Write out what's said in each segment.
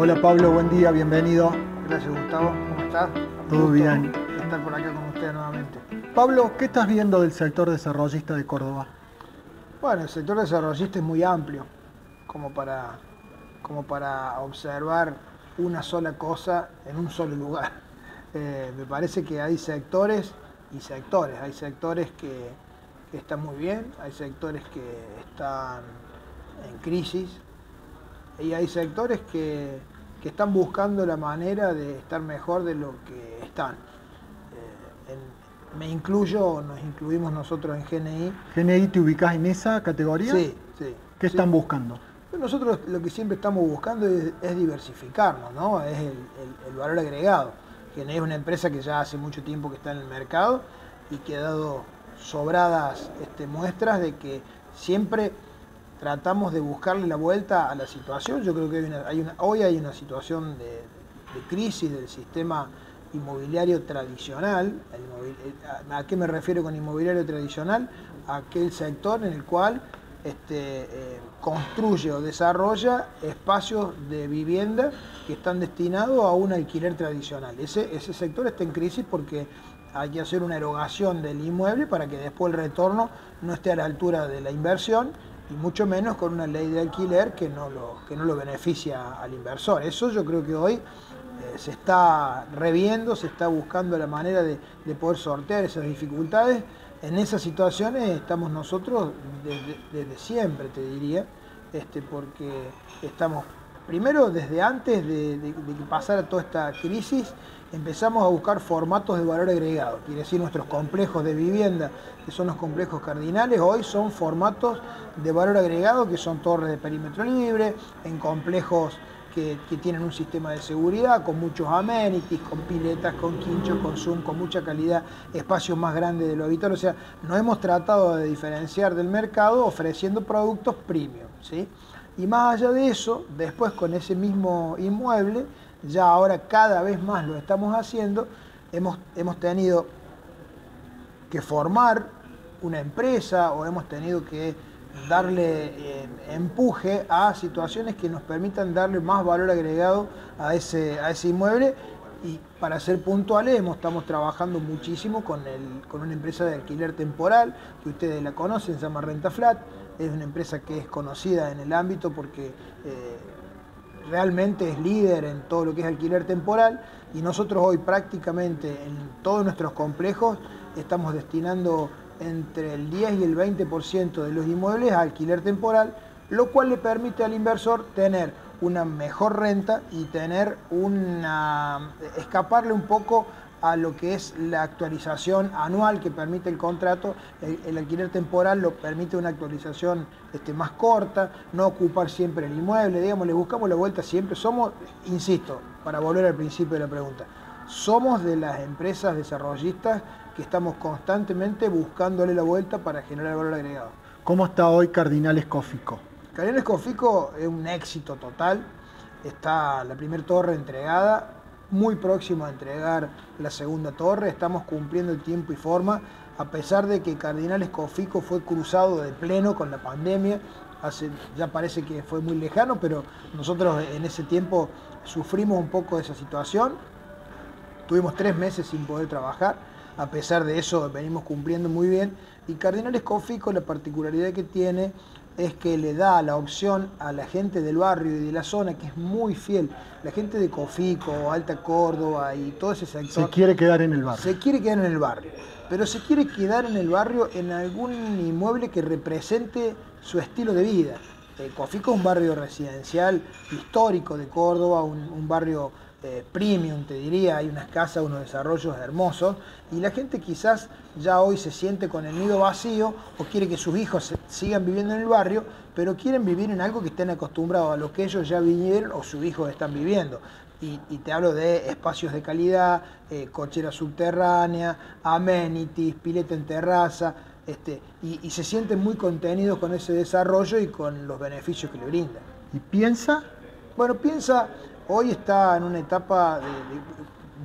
Hola Pablo, buen día, bienvenido. Gracias Gustavo, ¿cómo estás? Todo Gusto bien. Estar por acá con usted nuevamente. Pablo, ¿qué estás viendo del sector desarrollista de Córdoba? Bueno, el sector desarrollista es muy amplio, como para, como para observar una sola cosa en un solo lugar. Eh, me parece que hay sectores y sectores. Hay sectores que, que están muy bien, hay sectores que están en crisis y hay sectores que, que están buscando la manera de estar mejor de lo que están. Eh, en- me incluyo, nos incluimos nosotros en GNI. ¿GNI te ubicás en esa categoría? Sí, sí. ¿Qué sí. están buscando? Nosotros lo que siempre estamos buscando es, es diversificarnos, ¿no? Es el, el- el valor agregado. GNI es una empresa que ya hace mucho tiempo que está en el mercado y que ha dado sobradas este, muestras de que siempre tratamos de buscarle la vuelta a la situación. Yo creo que hoy hay una situación de, de crisis del sistema inmobiliario tradicional. Eh, ¿A qué me refiero con inmobiliario tradicional? Aquel sector en el cual este, eh, construye o desarrolla espacios de vivienda que están destinados a un alquiler tradicional. Ese, ese sector está en crisis porque hay que hacer una erogación del inmueble para que después el retorno no esté a la altura de la inversión y mucho menos con una ley de alquiler que no lo, que no lo beneficia al inversor. Eso yo creo que hoy eh, se está reviendo, se está buscando la manera de, de poder sortear esas dificultades. En esas situaciones estamos nosotros desde, desde siempre, te diría, este, porque estamos, primero desde antes de, de- de que pasara toda esta crisis, empezamos a buscar formatos de valor agregado, quiere decir nuestros complejos de vivienda, que son los complejos cardinales, hoy son formatos de valor agregado, que son torres de perímetro libre, en complejos que, tienen un sistema de seguridad, con muchos amenities, con piletas, con quinchos, con zoom, con mucha calidad, espacios más grandes de lo habitual. O sea, nos hemos tratado de diferenciar del mercado ofreciendo productos premium. ¿sí? Y más allá de eso, después con ese mismo inmueble, ya ahora cada vez más lo estamos haciendo, hemos, hemos tenido que formar una empresa o hemos tenido que darle eh, empuje a situaciones que nos permitan darle más valor agregado a ese, a ese inmueble. Y para ser puntuales estamos trabajando muchísimo con, el- con una empresa de alquiler temporal que ustedes la conocen, se llama Renta Flat, es una empresa que es conocida en el ámbito porque eh, realmente es líder en todo lo que es alquiler temporal y nosotros hoy prácticamente en todos nuestros complejos estamos destinando entre el 10 y el 20% de los inmuebles a alquiler temporal, lo cual le permite al inversor tener una mejor renta y tener una escaparle un poco a lo que es la actualización anual que permite el contrato. El, el alquiler temporal lo permite una actualización este, más corta, no ocupar siempre el inmueble, digamos, le buscamos la vuelta siempre. Somos, insisto, para volver al principio de la pregunta, somos de las empresas desarrollistas que estamos constantemente buscándole la vuelta para generar valor agregado. ¿Cómo está hoy Cardinales Cófico? Cardinales Cofico es un éxito total. Está la primera torre entregada, muy próximo a entregar la segunda torre. Estamos cumpliendo el tiempo y forma, a pesar de que Cardinales Cofico fue cruzado de pleno con la pandemia. Hace, ya parece que fue muy lejano, pero nosotros en ese tiempo sufrimos un poco de esa situación. Tuvimos tres meses sin poder trabajar. A pesar de eso, venimos cumpliendo muy bien. Y Cardinales Cofico, la particularidad que tiene es que le da la opción a la gente del barrio y de la zona, que es muy fiel. La gente de Cofico, Alta Córdoba y todo ese sector. Se quiere quedar en el barrio. Se quiere quedar en el barrio, pero se quiere quedar en el barrio en algún inmueble que represente su estilo de vida. Eh, Cofico es un barrio residencial histórico de Córdoba, un, un barrio eh, premium, te diría, hay unas casas, unos desarrollos hermosos, y la gente quizás ya hoy se siente con el nido vacío o quiere que sus hijos se- sigan viviendo en el barrio, pero quieren vivir en algo que estén acostumbrados a lo que ellos ya vivieron o sus hijos están viviendo. Y, y te hablo de espacios de calidad, eh, cochera subterránea, amenities, pileta en terraza, este, y, y se sienten muy contenidos con ese desarrollo y con los beneficios que le brinda. ¿Y piensa? Bueno, piensa, hoy está en una etapa de, de-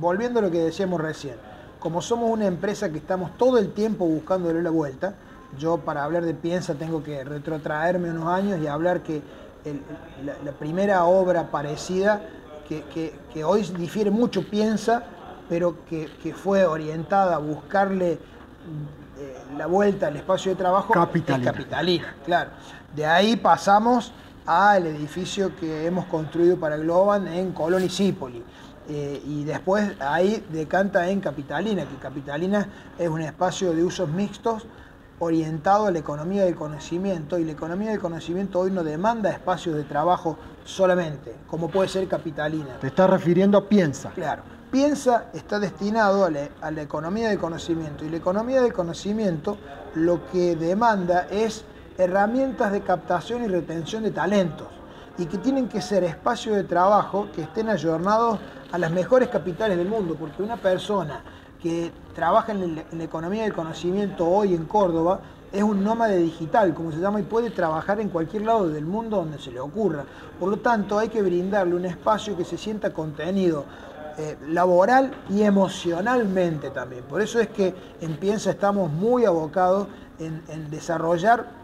volviendo a lo que decíamos recién, como somos una empresa que estamos todo el tiempo buscándole la vuelta, yo para hablar de Piensa tengo que retrotraerme unos años y hablar que el- la, la primera obra parecida que, hoy difiere mucho, piensa, pero que, fue orientada a buscarle eh, la vuelta al espacio de trabajo capitalina. capitalina, claro. De ahí pasamos al edificio que hemos construido para Globan en Colón y Cípoli. Eh, y después ahí decanta en Capitalina, que Capitalina es un espacio de usos mixtos orientado a la economía del conocimiento y la economía del conocimiento hoy no demanda espacios de trabajo solamente, como puede ser Capitalina. Te estás refiriendo a Piensa. Claro, Piensa está destinado a la, a la economía del conocimiento y la economía del conocimiento lo que demanda es herramientas de captación y retención de talentos y que tienen que ser espacios de trabajo que estén ayornados a las mejores capitales del mundo, porque una persona que trabaja en la, economía del conocimiento hoy en Córdoba es un nómade digital, como se llama, y puede trabajar en cualquier lado del mundo donde se le ocurra. Por lo tanto, hay que brindarle un espacio que se sienta contenido eh, laboral y emocionalmente también. Por eso es que en Piensa estamos muy abocados en desarrollar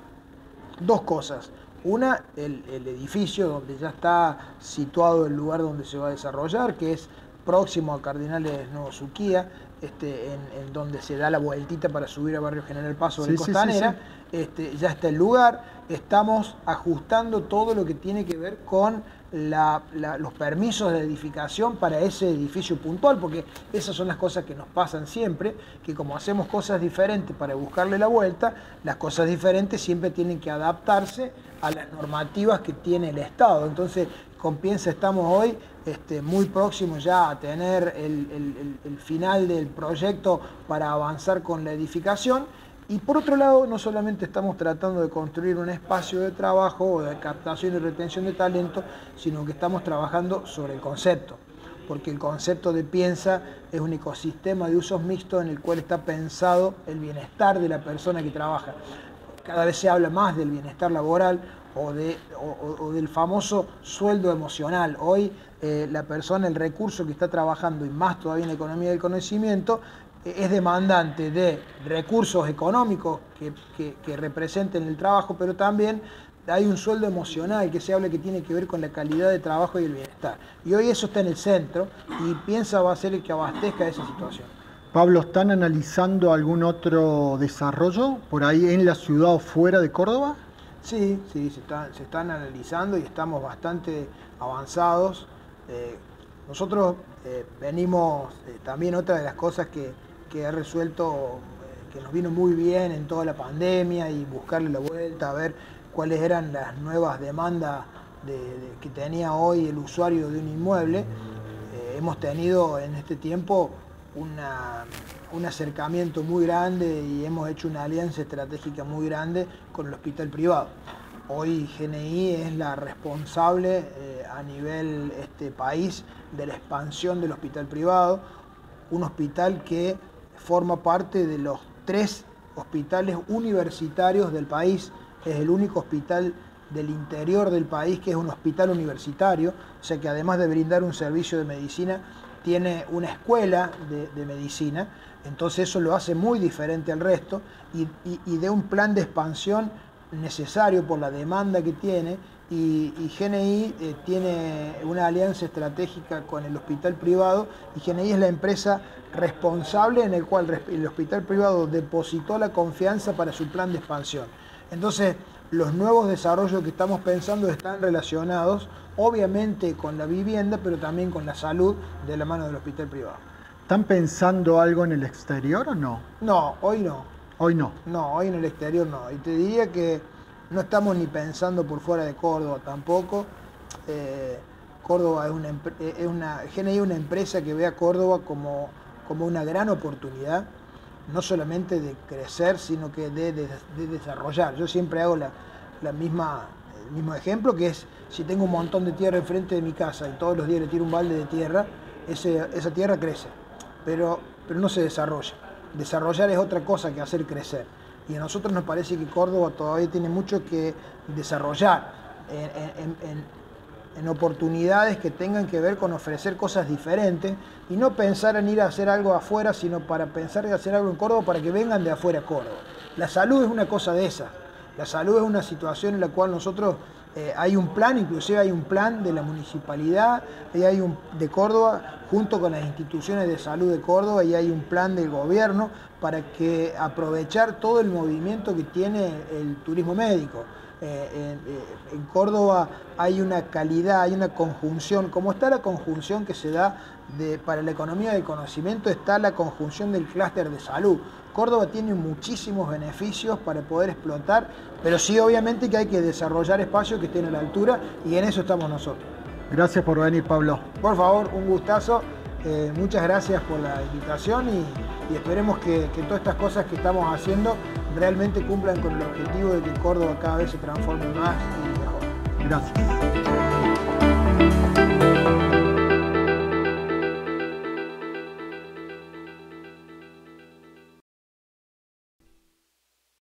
dos cosas. Una, el, edificio donde ya está situado el lugar donde se va a desarrollar, que es próximo a Cardinales Nuevo Suquía, este, en, donde se da la vueltita para subir a Barrio General Paso de Costanera. este, ya está el lugar, estamos ajustando todo lo que tiene que ver con los permisos de edificación para ese edificio puntual, porque esas son las cosas que nos pasan siempre, que como hacemos cosas diferentes para buscarle la vuelta, las cosas diferentes siempre tienen que adaptarse a las normativas que tiene el Estado. Entonces, con Piensa estamos hoy este, muy próximos ya a tener el final del proyecto para avanzar con la edificación y por otro lado, no solamente estamos tratando de construir un espacio de trabajo o de captación y retención de talento, sino que estamos trabajando sobre el concepto, porque el concepto de piensa es un ecosistema de usos mixtos en el cual está pensado el bienestar de la persona que trabaja. Cada vez se habla más del bienestar laboral o, de, del famoso sueldo emocional. Hoy eh, la persona, el recurso que está trabajando y más todavía en economía del conocimiento, es demandante de recursos económicos que, representen el trabajo, pero también hay un sueldo emocional que se habla que tiene que ver con la calidad de trabajo y el bienestar. Y hoy eso está en el centro y piensa va a ser el que abastezca esa situación. Pablo, ¿están analizando algún otro desarrollo por ahí en la ciudad o fuera de Córdoba? Sí, sí, se, están analizando y estamos bastante avanzados. Eh, nosotros eh, venimos, eh, también otra de las cosas que, que ha resuelto, eh, que nos vino muy bien en toda la pandemia y buscarle la vuelta, a ver cuáles eran las nuevas demandas que tenía hoy el usuario de un inmueble. Eh, hemos tenido en este tiempo un acercamiento muy grande y hemos hecho una alianza estratégica muy grande con el hospital privado. Hoy GNI es la responsable eh, a nivel este país de la expansión del hospital privado, un hospital que forma parte de los tres hospitales universitarios del país, es el único hospital del interior del país que es un hospital universitario, o sea que además de brindar un servicio de medicina, tiene una escuela de, medicina, entonces eso lo hace muy diferente al resto y de un plan de expansión necesario por la demanda que tiene y, GNI eh, tiene una alianza estratégica con el hospital privado y GNI es la empresa responsable en el cual el hospital privado depositó la confianza para su plan de expansión. Entonces, los nuevos desarrollos que estamos pensando están relacionados obviamente con la vivienda, pero también con la salud de la mano del hospital privado. ¿Están pensando algo en el exterior o no? No, hoy no. Hoy no. No, hoy en el exterior no. Y te diría que no estamos ni pensando por fuera de Córdoba tampoco. Eh, Córdoba es una, es una, empresa que ve a Córdoba como, como una gran oportunidad, no solamente de crecer, sino que de, desarrollar. Yo siempre hago la, misma, el mismo ejemplo, que es si tengo un montón de tierra enfrente de mi casa y todos los días le tiro un balde de tierra, esa tierra crece, pero, pero no se desarrolla. Desarrollar es otra cosa que hacer crecer y a nosotros nos parece que Córdoba todavía tiene mucho que desarrollar en, oportunidades que tengan que ver con ofrecer cosas diferentes y no pensar en ir a hacer algo afuera, sino para pensar en hacer algo en Córdoba para que vengan de afuera a Córdoba. La salud es una cosa de esa. La salud es una situación en la cual nosotros Eh, hay un plan, inclusive hay un plan de la municipalidad, y hay de Córdoba, junto con las instituciones de salud de Córdoba, y hay un plan del gobierno para que aprovechar todo el movimiento que tiene el turismo médico. Eh, en, en, Córdoba hay una calidad, hay una conjunción, como está la conjunción que se da de, para la economía del conocimiento, está la conjunción del clúster de salud. Córdoba tiene muchísimos beneficios para poder explotar, pero sí obviamente que hay que desarrollar espacios que estén a la altura y en eso estamos nosotros. Gracias por venir, Pablo. Por favor, un gustazo. Eh, muchas gracias por la invitación y, esperemos que, que, todas estas cosas que estamos haciendo realmente cumplan con el objetivo de que Córdoba cada vez se transforme más y mejor. Gracias.